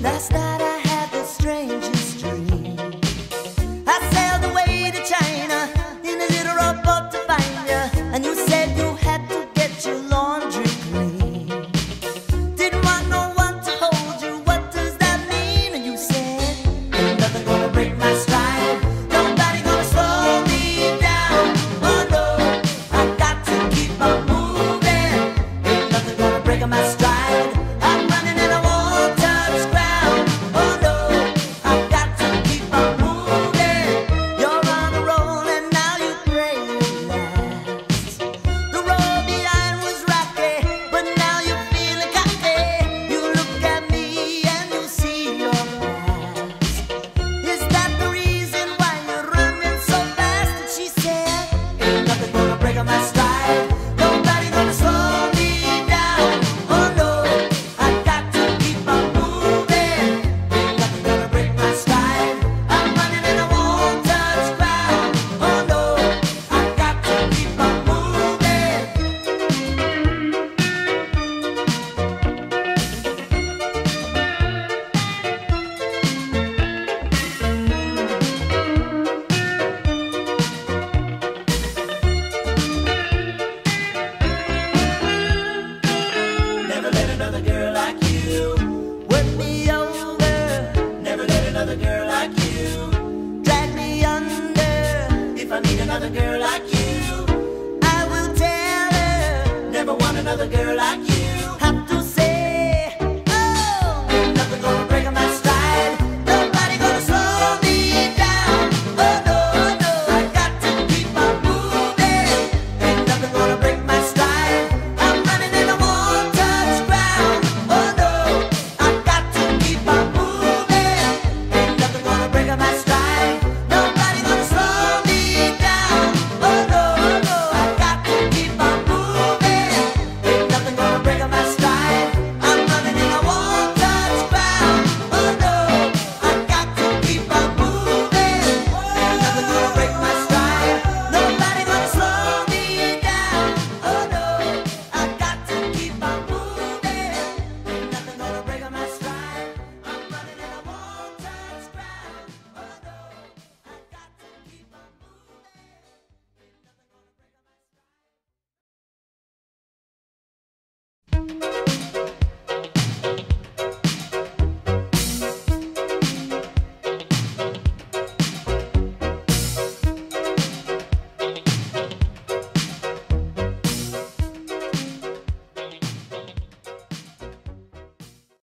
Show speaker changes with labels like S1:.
S1: That's that. girl like you. Drag me under if I another girl like you. I will tell her never want another girl like you.